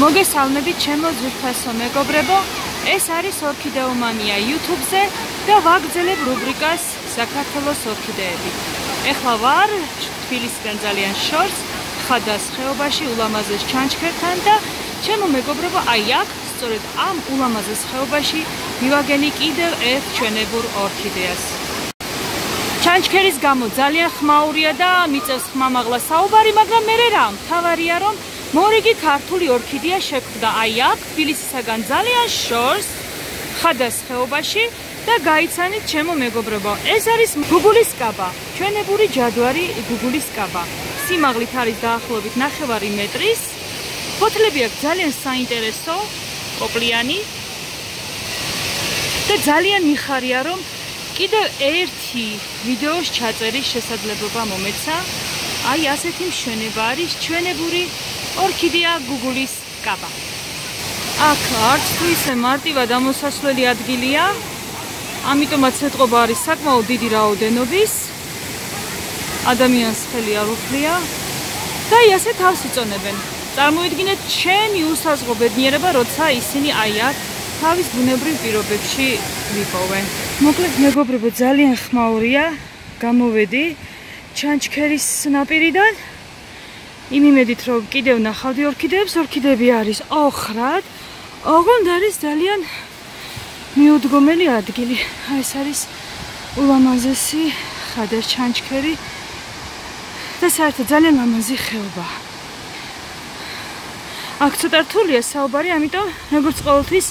მოგესალმებით ჩემო ძვირფასო მეგობრებო. ეს არის ორქიდეომანია YouTube-ზე და ვაგრძელებ რუბრიკას საქართველოს ორქიდეები. ეხლა ვარ თბილისიდან ძალიან შორს, ხადას ხეობაში ულამაზეს ჩანჩქერთან და ჩემო მეგობრებო, აი აქ, სწორედ ამ ულამაზეს ხეობაში მივაგენი კიდევ ერთ ჩვენებურ ორქიდეას. ჩანჩქერის გამო ძალიან ხმაურია და მიწევს ხმამაღლა საუბარი, მაგრამ მე რა, თავარია რომ მორიგი ქართული ორქიდეა შექმნა აი აქ თბილისისაგან ძალიან შორს ხადას ხეობაში და გაიცანით ჩემო მეგობრებო ეს არის გუგულის კაბა ჩვენებური ჯადვარი გუგულის კაბა. სიმაღლით არის დაახლოებით 9 მეტრის. ფოთლები აქვს ძალიან საინტერესო კოპლიანი და ძალიან მიხარია რომ კიდევ ერთი ვიდეოს ჩაწერის შესაძლებლობა მომეცა. აი ასეთი მშვენება არის ჩვენებური ორქიდეა გუგულის კაბა. აქ არც ისე მარტივად ამოსასვლელი ადგილია. ამიტომაც ეთყობა არის საკმაოდ დიდი რაოდენობის. ადამიანს ხელი არ უფლია და ისე თავს იწონებენ. წარმოიდგინეთ ჩემი უსაზღო ბედნიერება, როცა ისინი აი აქ თავის ბუნებრივ პირობებში ვიპოვენ. მოკლედ მეგობრებო, ძალიან ხმაურია. გამოვედი ჩანჩქერის ნაპირიდან. იმ იმედით რომ კიდევ ნახავდი ორქიდეებს, ორქიდეები არის ოხრად. ოღონდ არის ძალიან მიუდგომელი ადგილი. აი ეს არის ულამაზესი ხადარ ჩანჩქერი და საერთოდ ძალიან ლამაზი ხეობა. აქ ცოტა რთულია საუბარი, ამიტომ როგორც ყოველთვის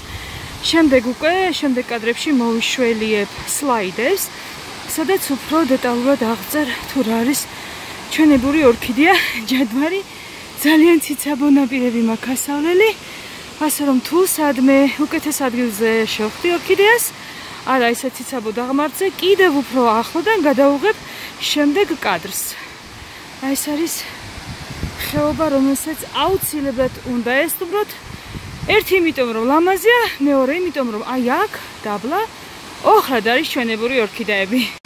შემდეგ უკვე შემდეგ კადრებში მოვიშველიებ სლაიდებს, სადაც უფრო დეტალურად აღწერ თუ რა არის ჩვენებური ორქიდეა ჯადვარი. ძალიან ციცაბო ნაპირები მაქვს ასავლელი ასე რომ თუ სადმე უკეთეს ადგილზე შევხვდი ორქიდეას. არა ისე ციცაბო დაღმართზე კიდევ უფრო ახლოდან გადავუღებ შემდეგ კადრს. აი ეს არის ხეობა რომელსაც აუცილებლად უნდა ესტუმროთ. ერთი იმიტომ რომ ლამაზია მეორე იმიტომ რომ აი აქ დაბლა ოხრად არის ჩვენებური ორქიდეები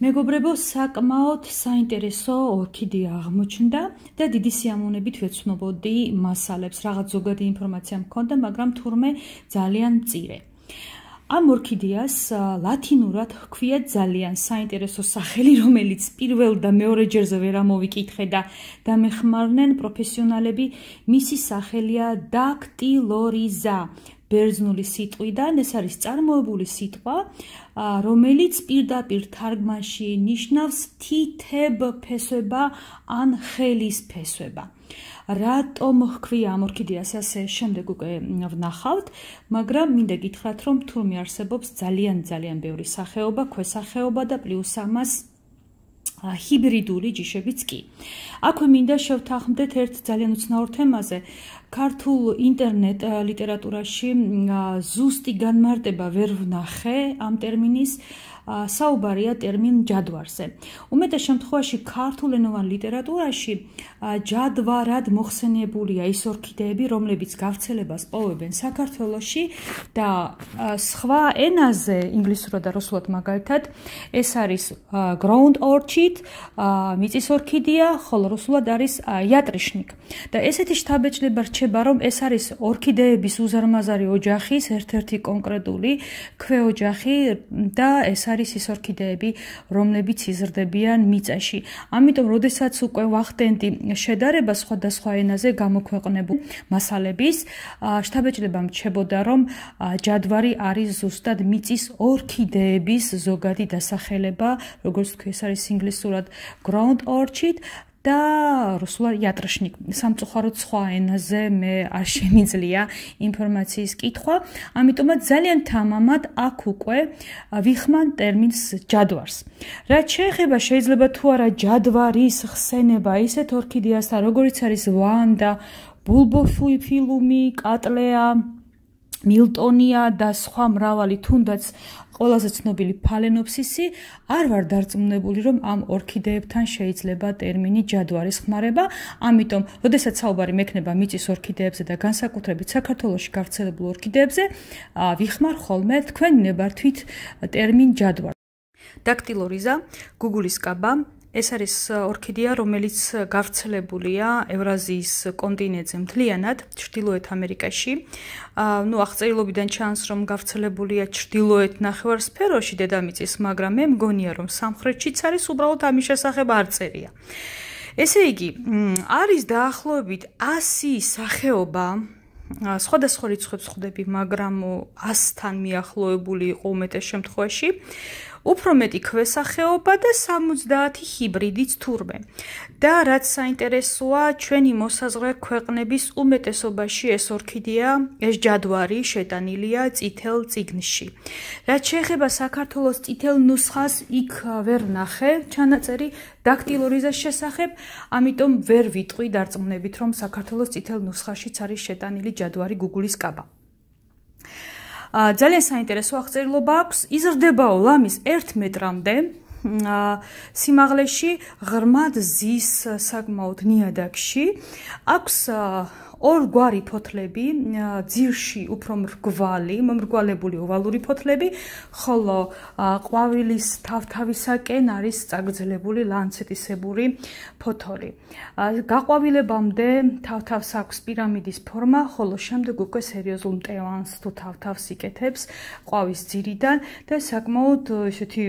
მეგობრებო, საკმაოდ საინტერესო ორქიდეა აღმოჩნდა და დიდი სიამოვნებით ვეცნობოდი მასალებს, რაღაც ზოგადი ინფორმაცია მქონდა, მაგრამ თურმე ძალიან მწირე. ამ ორქიდეას ლათინურად ჰქვია ძალიან საინტერესო სახელი, რომელიც პირველ და მეორე ჯერზე ვერ ამოვიკითხე და დამეხმარნენ პროფესიონალები. მისი სახელია დაქტილორიზა. ბერძნული სიტყვიდან ეს არის წარმოებული სიტყვა, რომელიც პირდაპირ თარგმანში ნიშნავს თითებ ფესვება ან ხელის ფესვება. რატომ ხქვია ამ ორქიდეას ასე შემდეგ უკვე ვნახავთ, მაგრამ მინდა გითხრათ, რომ თურმე არსებობს ძალიან ძალიან ბევრი სახეობა, ქვესახეობა და პლუს ამას ჰიბრიდული ჯიშებიც კი. აქვე მინდა შევთანხმდეთ ერთ ძალიან უცნაურ თემაზე. ქართულ ინტერნეტ ლიტერატურაში ზუსტი განმარტება ვერ ვნახე ამ ტერმინის საუბარია ტერმინ ჯადვარზე. უმეტეს შემთხვევაში ქართულენოვან ლიტერატურაში ჯადვარად მოხსენიებულია ის ორქიდეები, რომლებიც გავრცელებას პოვებენ საქართველოში და სხვა ენაზე, ინგლისურად და რუსულად მაგალითად, ეს არის ground orchid, მიწის ორქიდეა, ხოლო რუსულად არის იატრიშნიკ. და ესეთი შთაბეჭდება რჩება, რომ ეს არის ორქიდეების უზარმაზარი ოჯახის ერთ-ერთი კონკრეტული ქვეოჯახი და ეს არის ის ორქიდეები, რომლებიც იზრდებიან მიწაში. ამიტომ, როდესაც უკვე ვახდენდი შედარება სხვადასხვა ენაზე გამოქვეყნებულ მასალების, შთაბეჭდება მრჩებოდა, რომ ჯადვარი არის ზუსტად მიწის ორქიდეების ზოგადი დასახელება, როგორც თქვი, ეს არის ინგლისურად ground orchid და რუსულად იატრშნიკ სამწუხაროდ სხვა ენაზე მე არ შემიძლია ინფორმაციის კითხვა, ამიტომაც ძალიან თამამად აქ უკვე ვიხმან ტერმინს ჯადვარს. რაც შეეხება შეიძლება თუ არა ჯადვარის ხსენება ისეთ ორქიდეასთან, როგორიც არის ვანდა, ბულბოფუიფილუმი, კატლეა, მილტონია და სხვა მრავალი თუნდაც ყველაზე ცნობილი ფალენოფსისი არ ვარ დარწმუნებული რომ ამ ორქიდეებთან შეიძლება ტერმინი ჯადვარის ხმარება. ამიტომ როდესაც საუბარი მექნება მიწის ორქიდეებზე და განსაკუთრებით საქართველოსში გავრცელებულ ორქიდეებზე ვიხმარ ხოლმე თქვენ ნებართვით ტერმინ ჯადვარ. დაქტილორიზა გუგულის კაბა ეს არის ორქიდეა, რომელიც გავრცელებულია ევრაზიის კონტინენტზე მთლიანად, ჩრდილოეთ ამერიკაში. აა, ну, აღწერილობიდან ჩანს, რომ გავრცელებულია ჩრდილოეთ ნახევარსფეროში დედამიწის, მაგრამ მე მგონია, რომ სამხრეთშიც არის უბრალოდ ამის შესახებ არ წერია. ესე იგი, არის დაახლოებით 100 სახეობა სხვადასხვა რიცხვებს ხვდები, მაგრამ 100-თან მიახლოებული იყო უმეტეს შემთხვევაში. უფრო მეტი ქვესახეობა და 70 ჰიბრიდიც თურმე. და რაც საინტერესოა, ჩვენი მოსაზღვრე ქვეყნების უმეტესობაში ეს ორქიდეა, ეს ჯადვარი შეტანილია წითელ წიგნში. რაც შეეხება საქართველოს წითელ ნუსხას, იქ ვერ ნახე ჩანაწერი დაქტილორიზას შესახებ, ამიტომ ვერ ვიტყვი დარწმუნებით, რომ საქართველოს წითელ ნუსხაშიც არის შეტანილი ჯადვარი Google-ის კაბა. ძალიან საინტერესო აღწერილობა აქვს. იზრდებაო ლამის 1 მეტრამდე. სიმაღლეში ღრმად ზის საკმაოდ ნიადაგში. აქვს ორ გვარი ფოთლები, ძირში უფრო მრგვალი, მომრგვალებული ოვალური ფოთლები, ხოლო ყვავილის თავთავისაკენ არის წაგრძელებული ლანცეტისებური ფოთოლი. გაყვავილებამდე თავთავს აქვს პირამიდის ფორმა, ხოლო შემდეგ უკვე სერიოზულ მტევანს თუ თავთავს იკეთებს ყვავის ძირიდან და საკმაოდ ესეთი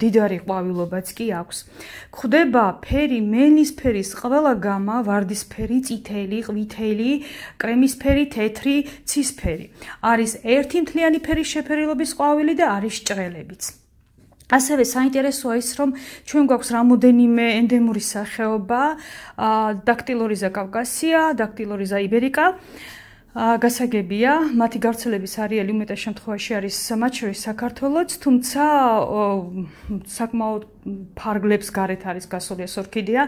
დიდარი ყვავილობაც კი აქვს. ხდება ფერი მენისფერის ყველა გამა, ვარდისფერი, წითელი, ყვითელი ფერი, კრემისფერი, თეთრი, ცისფერი. არის ერთი მთლიანი ფერის შეფერილობის ყვავილი და არის ჭრელებიც. ასევე საინტერესოა ის, რომ ჩვენ გვაქვს რამოდენიმე ენდემური სახეობა, დაქტილორიზა კავკასია, დაქტილორიზა იბერიკა. გასაგებია, მათი გავრცელების არეალი უმეტეს შემთხვევაში არის მათ შორის საქართველოც, თუმცა საკმაოდ ფარგლებს გარეთ არის გასული ეს ორქიდეა,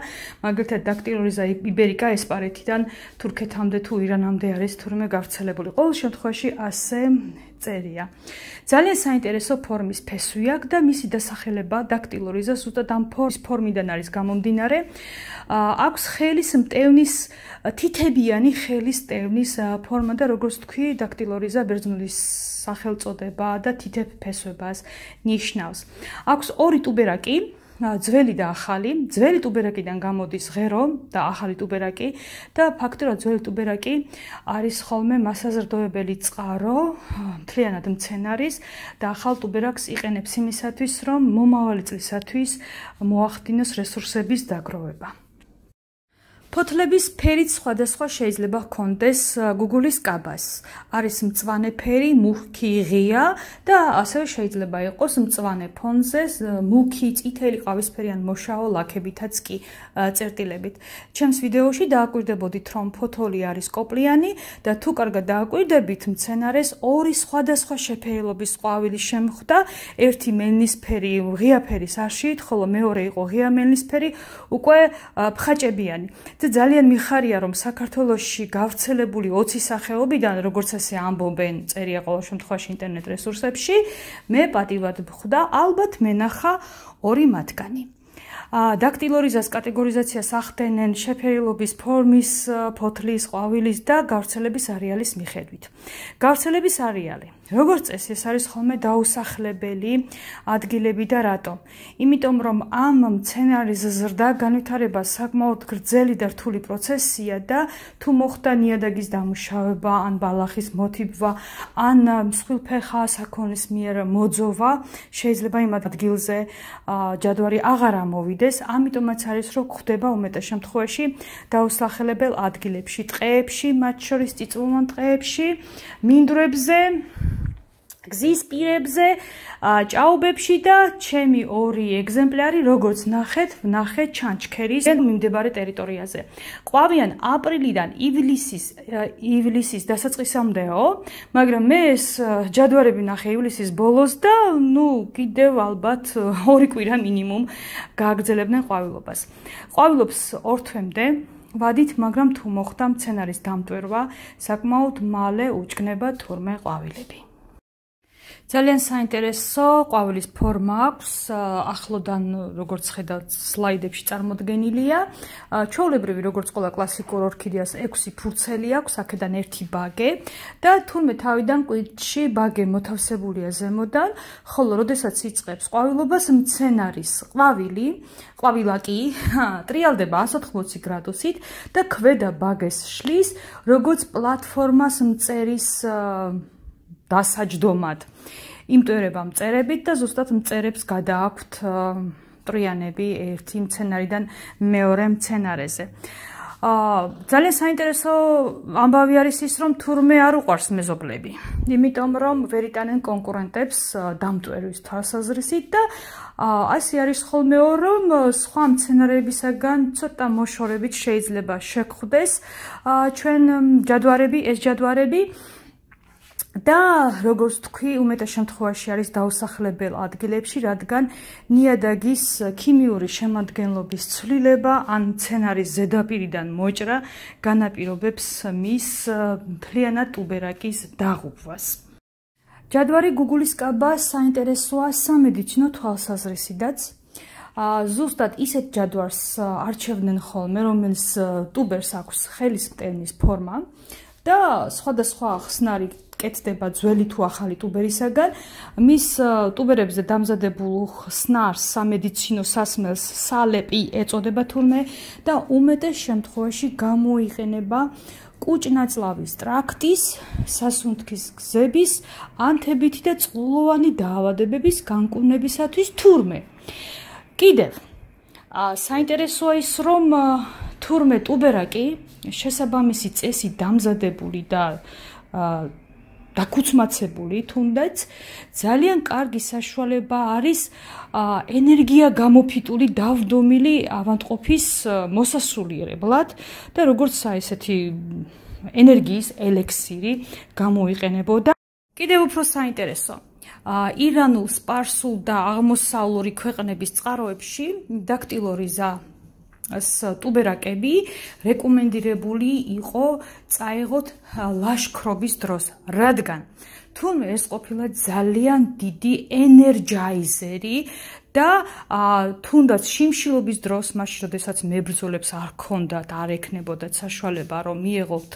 მაგალითად დაქტილორიზა იბერიკა ესპარეთიდან თურქეთამდე თუ ირანამდე არის თურმე გავრცელებული. ყოველ შემთხვევაში ასე წერია. ძალიან საინტერესო ფორმის ფესვი აქვს და მისი დასახელება დაქტილორიზა ზუსტად ამ ფორმის ფორმიდან არის გამომდინარე. აქვს ხელის მტევნის თითებიანი ხელის მტევნის ფორმა და როგორც თქვი, დაქტილორიზა ბერძნულის სახელწოდება და თითებ ფესვებას ნიშნავს. აქვს ორი ტუბერაკი ძველი და ახალი, ძველი ტუბერაკიდან გამოდის ღერო და ახალი ტუბერაკი და ფაქტობრივად ძველი ტუბერაკი არის ხოლმე მასაზრდოებელი წყარო, მთლიანად მცენარის და ახალ ტუბერაკს იყენებს იმისათვის, რომ მომავალი წლისათვის მოახდინოს რესურსების დაგროვება. ფოთლების ფერიც სხვადასხვა შეიძლება ჰქონდეს Google-ის კაბას. არის მწვანე ფერი, მუქი, ღია და ასევე შეიძლება იყოს მწვანე ფონზე მუქი, წითელი, ყავისფერიან მოშავო ლაქებითაც კი წერტილებით. ჩემს ვიდეოში დააკვირდებოდით, რომ ფოთოლი არის კოპლიანი და თუ კარგად დააკვირდებით, მცენარეს ორი სხვადასხვა შეფერილობის ყვავილი შემხვდა, ერთი მელნისფერი, ღია ფერის არშით, ხოლო მეორე იყო ღია მელნისფერი, უკვე ფხაჭებიანი. და ძალიან მიხარია რომ საქართველოსში გავრცელებული 20 სახეობიდან როგორც ასე ამბობენ წერია ყოველ შემთხვევაში ინტერნეტ რესურსებში მე პატივად ვხვდა ალბათ მენახა ორი მათგანი დაქტილორიზას კატეგორიზაციას ახდენენ შეფერილობის ფორმის, ფოთლის, ყვავილის და გავრცელების არეალის მიხედვით. გავრცელების არეალი როგორც წესი ეს არის ხოლმე დაუსახლებელი ადგილები და რატო? იმიტომ რომ ამ მცენარის ზრდა განვითარება საკმაოდ გრძელი და რთული პროცესია და თუ მოხდა ნიადაგის დამუშავება, ან ბალახის მოთიბვა, ან მსხვილფეხა საქონლის მიერ მოძოვა, შეიძლება იმ ადგილზე ჯადვარი აღარ ამოვიდეს, ამიტომაც არის რომ ხდება უმეტეს შემთხვევაში დაუსახლებელ ადგილებში, ტყეებში, მათ შორის წიწვოვან ტყეებში, მინდვრებზე გზის პირებზე, ჭაობებში და ჩემი ორი ეგზემპლარი, როგორც ნახეთ, ნახეთ ჩანჩქერის მიმდებარე ტერიტორიაზე. ყვავიან აპრილიდან ივლისის ივლისის დასაწყისამდეო, მაგრამ მე ეს ჯადვარები ნახე ივლისის ბოლოს და ნუ კიდევ ალბათ ორი კვირა მინიმუმ გააგრძელებდნენ ყვავილობას. ყვავილობს ორ თვემდე ვადით, მაგრამ თუ მოხდა მცენარის დამტვერვა, საკმაოდ მალე უჭგნება თურმე ყვავილები. ძალიან საინტერესო ყვავილის ფორმა აქვს. ახლოდან როგორც ხედავთ, სლაიდებში წარმოდგენილია. ჩაოლებრივი როგორც ყველა კლასიკურ ორქიდეას 6 ფურცელი აქვს, აქედან ერთი ბაგე და თურმე თავიდან კვიჩი ბაგე მოთავსებულია ზემოდან, ხოლო როდესაც იწყებს ყვავილობას მცენარის ყვავილი, ყვავილაკი ტრიალდება 180 გრადუსით და ქვედა ბაგეს შლის, როგორც პლატფორმას მწერის დასაჯდომად. იმტვერება მწერებით და ზუსტად მწერებს გადააქვთ ტრიანები ერთი მცენარიდან მეორე მცენარეზე. აა ძალიან საინტერესო ამბავი არის ის, რომ თურმე არ უყარს მეზობლები. იმიტომ რომ ვერიტანენ კონკურენტებს დამტვერვის თვალსაზრისით და აა ასე არის ხოლმე რომ სხვა მცენარეებისაგან ცოტა მოშორებით შეიძლება შეგხვდეს აა ჩვენ ჯადვარები, ეს ჯადვარები და როგორც თქვი, უმეტეს შემთხვევაში არის დაუსახლებელ ადგილებში, რადგან ნიადაგის ქიმიური შემადგენლობის ცვლილება ან მცენარის ზედაპირიდან მოჭრა განაპირობებს მის მთლიანად ტუბერაკის დაღუპვას. ჯადვარი გუგულის კაბა საინტერესოა სამედიცინო თვალსაზრისითაც. ა ზუსტად ისეთ ჯადვარს არჩევდნენ ხოლმე, რომელიც ტუბერს აქვს ხელის მტევნის ფორმა და სხვადასხვა ხსნარი კეთდება ძველი თუ ახალი ტუბერისაგან. მის ტუბერებზე დამზადებულ ხსნარს სამედიცინო სასმელს სალეპი ეწოდება თურმე და უმეტეს შემთხვევაში გამოიყენება კუჭნაწლავის ტრაქტის, სასუნთქის გზების, ანთებითი და წყლოვანი დაავადებების განკურნებისათვის თურმე. კიდევ ა საინტერესოა ის რომ თურმე ტუბერაკი შესაბამისი წესი დამზადებული და დაკუცმაცებული თუნდაც ძალიან კარგი საშუალება არის ენერგია გამოფიტული დავდომილი ავანტყოფის მოსასულიერებლად და როგორც ესეთი ენერგიის ელექსირი გამოიყენებოდა. კიდევ უფრო საინტერესო ირანულ, სპარსულ და აღმოსავლური ქვეყნების წყაროებში დაქტილორიზა ეს ტუბერაკები რეკომენდირებული იყო წაიღოთ ლაშქრობის დროს, რადგან? თუმცა ეს ყოფილა ძალიან დიდი ენერგაიზერი და თუნდაც შიმშილობის დროს, მაშინ როდესაც მებრძოლებს არ ქონდათ, არ ეკნებოდათ საშუალება, რომ მიეღოთ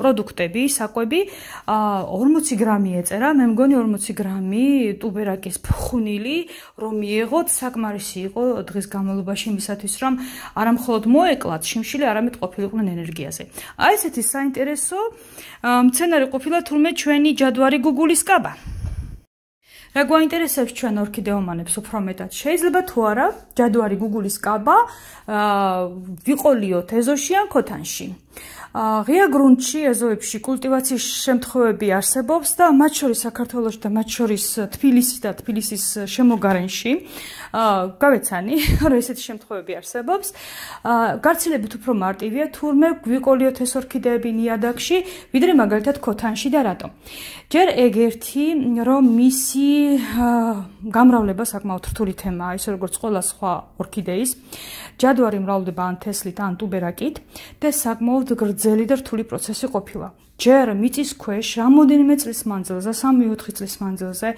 პროდუქტები, საკვები, 40 გრამი ეწერა, მე მგონი 40 გრამი ტუბერაკის ფხვნილი, რომ მიეღოთ, საკმარისი იყო დღის განმავლობაში იმისათვის, რომ არამხოლოდ მოეკლათ შიმშილი, არამედ ყოფილიყვნენ ენერგიაზე. აი ესეთი საინტერესო მცენარე ყოფილა თურმე ჩვენი ჯადვარი გუგულის კაბა. რა გვაინტერესებს ჩვენ ორქიდეომანებს უფრო მეტად? შეიძლება თუ არა, ჯადვარი გუგულის კაბა აა ვიყოლიოთ ეზოში ან ქოთანში. ღია გრუნტში ეზოებში კულტივაციის შემთხვევები არსებობს და მათ შორის საქართველოს და მათ შორის თბილისის და თბილისის შემოგარენში გავეცანი რომ ესეთი შემთხვევები არსებობს. გარცილებით უფრო მარტივია თურმე გვიყოლიოთ ეს ორქიდეები ნიადაგში ვიდრე მაგალითად ქოთანში და რატო ჯერ ეგერთი რომ მისი გამრავლება საკმაოდ რთული თემაა ისე როგორც ყველა სხვა ორქიდეის. ჯადვარი მრავლდება ან თესლით ან ტუბერაკით და საკმაოდ გრძელი და რთული პროცესი ყოფილა. ჯერ მიწის ქვეშ რამოდენიმე წლის მანძილზე, 3-4 წლის მანძილზე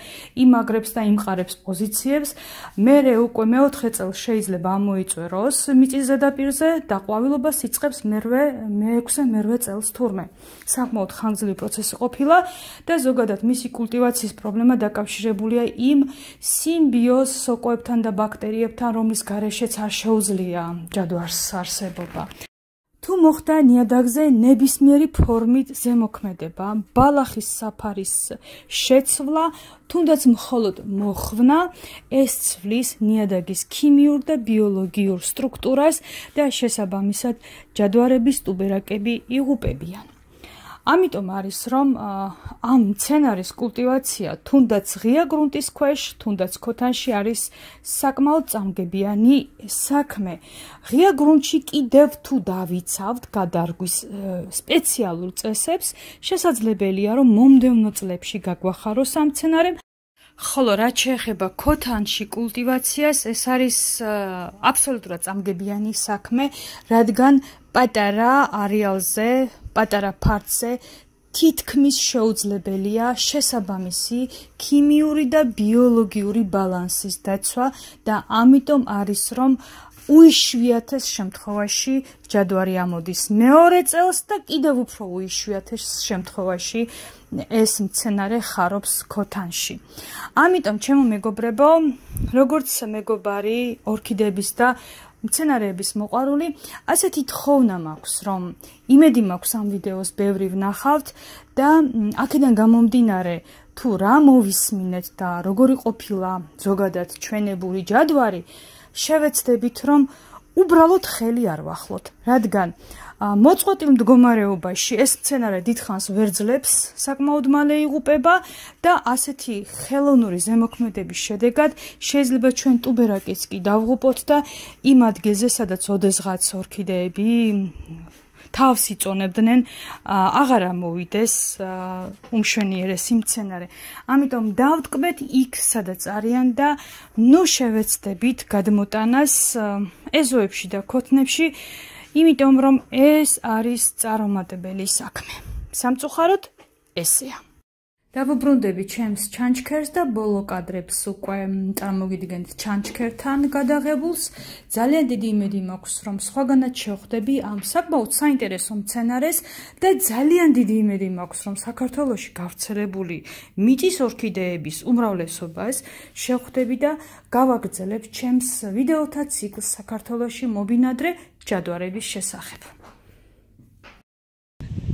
იმაგრებს და იმყარებს პოზიციებს, მერე უკვე მეოთხე წელს შეიძლება ამოიწვეროს მიწის ზედაპირზე და ყვავილობას იწყებს მერვე მე-6-ე მერვე წელს თურმე. საკმაოდ ხანგრძლივი პროცესი ყოფილა და ზოგადად მისი კულტივაციის პრობლემა დაკავშირებულია იმ სიმბიოზ სოკოებთან და ბაქტერიებთან, რომლის გარეშეც არ შეუძლია ჯადვარს არსებობა. თუ მოხდა ნიადაგზე ნებისმიერი ფორმით ზემოქმედება, ბალახის საფარის შეცვლა, თუნდაც მხოლოდ მოხვნა, ეს ცვლის ნიადაგის ქიმიურ და ბიოლოგიურ სტრუქტურას და შესაბამისად ჯადვარების ტუბერაკები იღუპებიან. ამიტომ არის რომ ამ მცენარის კულტივაცია თუნდაც ღია გრუნტის ქვეშ, თუნდაც ქოთანში არის საკმაოდ წამგებიანი საქმე. ღია გრუნტში კიდევ თუ დავიცავთ გადარგვის სპეციალურ წესებს, შესაძლებელია რომ მომდევნო წლებში გაგვახაროს ამ მცენარემ ხოლო რაც შეეხება ქოთანში კულტივაციას, ეს არის აბსოლუტურად წამგებიანი საქმე, რადგან პატარა არეალზე, პატარა ფარცზე თითქმის შეუძლებელია შესაბამისი ქიმიური და ბიოლოგიური ბალანსის დაცვა და ამიტომ არის რომ უიშვიათეს შემთხვევაში ჯადვარი ამოდის მეორე წელს და კიდევ უფრო უიშვიათეს შემთხვევაში ეს მცენარე ხარობს ქოთანში. ამიტომ ჩემო მეგობრებო, როგორც მეგობარი ორქიდეების და მცენარეების მოყვარული, ასეთი თხოვნა მაქვს, რომ იმედი მაქვს ამ ვიდეოს ბევრი ვნახავთ და აქედან გამომდინარე თუ რა მოვისმინეთ და როგორი ყოფილა ზოგადად ჩვენებური ჯადვარი, შევეცდებით, რომ უბრალოდ ხელი არ ვახლოთ, რადგან მოწყვეტილ მდგომარეობაში ეს მცენარე დიდხანს ვერ ძლებს, საკმაოდ მალე იღუპება და ასეთი ხელოვნური ზემოქმედების შედეგად შეიძლება ჩვენ ტუბერაკის კი დავღუპოთ და იმ ადგილზე, სადაც ოდესღაც ორქიდეები თავს იწონებდნენ, აღარ ამოვიდეს უმშვენიერესი მცენარე. ამიტომ დავტკბეთ იქ, სადაც არიან და ნუ შევეცდებით გადმოტანას ეზოებში და ქოთნებში. იმიტომ რომ ეს არის წარუმატებელი საქმე. სამწუხაროდ ესეა. დავუბრუნდები ჩემს ჩანჩქერს და ბოლო კადრებს უკვე წარმოგიდგენთ ჩანჩქერთან გადაღებულს. ძალიან დიდი იმედი მაქვს, რომ სხვაგანაც შევხვდები ამ საკმაოდ საინტერესო მცენარეს და ძალიან დიდი იმედი მაქვს, რომ საქართველოში გავრცელებული მიწის ორქიდეების უმრავლესობას შევხვდები და გავაგრძელებ ჩემს ვიდეოთა ციკლს საქართველოში მობინადრე ჯადვარების შესახებ.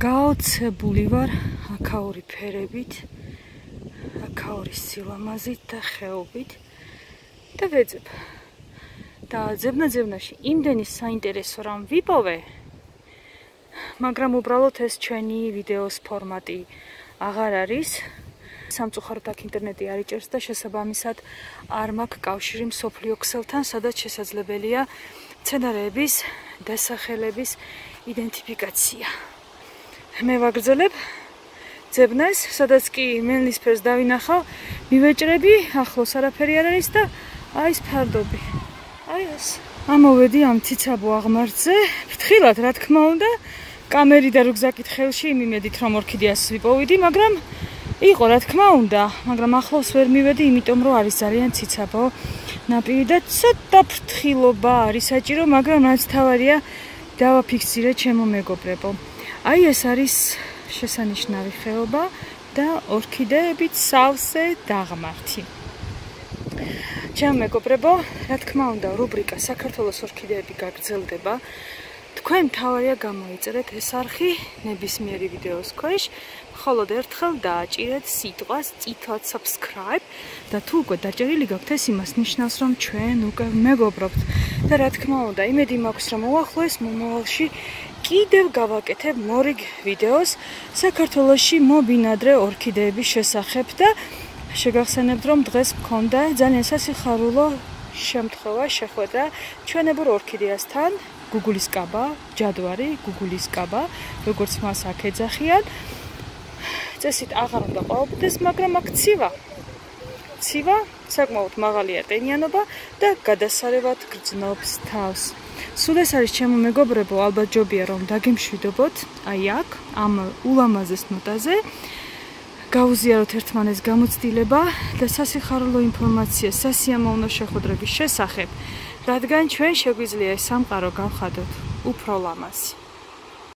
გაოცებული ვარ აქაური ფერებით, აქაური სილამაზით და ხეობით და ვეძებ. და ძებნა-ძებნაში იმდენი საინტერესო რამ ვიპოვე, მაგრამ უბრალოდ ეს ჩვენი ვიდეოს ფორმატი აღარ არის. სამწუხაროდ აქ ინტერნეტი არ იჭერს და შესაბამისად არ მაქვს კავშირი მსოფლიო ქსელთან, სადაც შესაძლებელია ცენარეების დასახელების იდენტიფიკაცია. მე ვაგრძელებ ძებნეს, სადაც კი მელნის ფერს დავინახავ, მივეჭრები, ახლოს არაფერი არ არის და აი ეს ფარდობი. აი ეს. ამოვედი ამ ციცაბო აღმართზე, ფრთხილად რა თქმა უნდა, კამერი და რუგზაკით ხელში მიმედით რომ ორქიდეას ვიპოვიდი, მაგრამ იყო რა თქმა უნდა, მაგრამ ახლოს ვერ მივედი, იმიტომ რომ არის ძალიან ციცაბო. ნაპირი და ცოტა ფრთხილობა არის საჭირო, მაგრამ რაც თავარია დავაფიქსირე ჩემო მეგობრებო. აი ეს არის შესანიშნავი ხეობა და ორქიდეებით სავსე დაღმართი. ჩემო მეგობრებო, რა თქმა უნდა, რუბრიკა საქართველოს ორქიდეები გაგრძელდება. თქვენ თავარია გამოიწერეთ ეს არხი ნებისმიერი ვიდეოს ქვეშ, ხოლო ერთხელ დააჭირეთ სიტყვას წითელ subscribe და თუ უკვე დაჭერილი გაქვთ ეს იმას ნიშნავს რომ ჩვენ უკვე მეგობრობთ და რა თქმა უნდა იმედი მაქვს რომ უახლოეს მომავალში კიდევ გავაკეთებ მორიგ ვიდეოს საქართველოსში მობინადრე ორქიდეების შესახებ და შეგახსენებთ რომ დღეს მქონდა ძალიან სასიხარულო შემთხვევა შეხვედრა ჩვენებურ ორქიდეასთან გუგულის კაბა, ჯადვარი, გუგულის კაბა, როგორც მას აქ ეძახიან. წესით აღარ უნდა ყოფდეს, მაგრამ აქ ცივა. ცივა, საკმაოდ მაღალია ტენიანობა და გადასარევად გრძნობს თავს. სულ ეს არის ჩემო მეგობრებო, ალბათ ჯობია რომ დაგემშვიდობოთ, აი აქ, ამ ულამაზეს ნოტაზე. გაუზიაროთ ერთმანეს გამოცდილება და სასიხარულო ინფორმაცია სასიამოვნო შეხვედრების შესახებ. რადგან ჩვენ შეგვიძლია ეს სამყარო გავხადოთ უფრო ლამაზი.